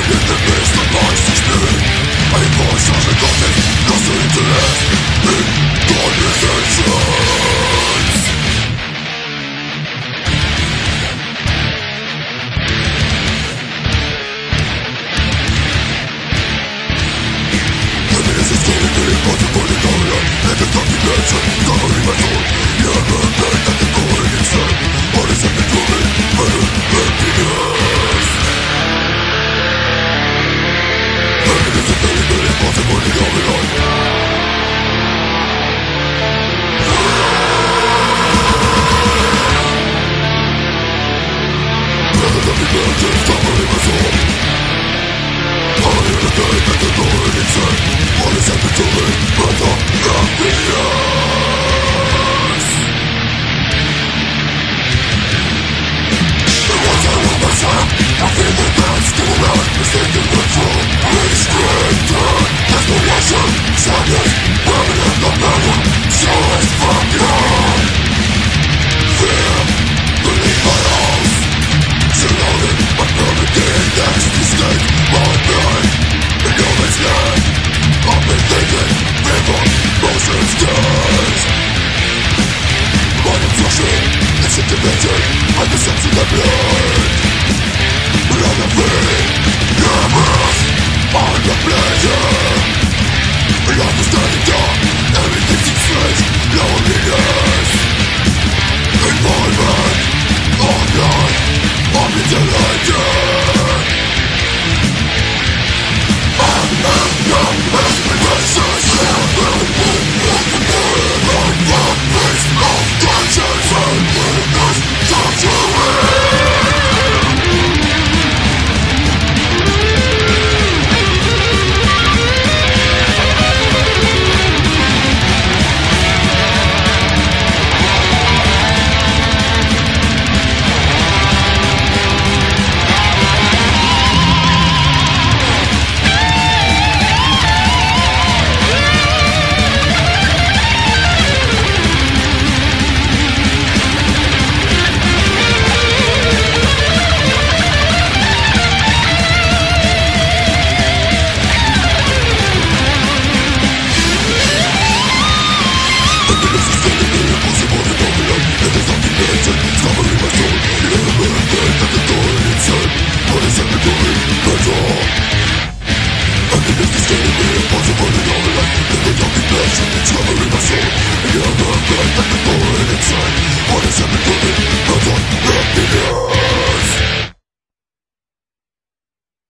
the le pistes de mort s'explique voice the. the I'm What is happening to me? Brother,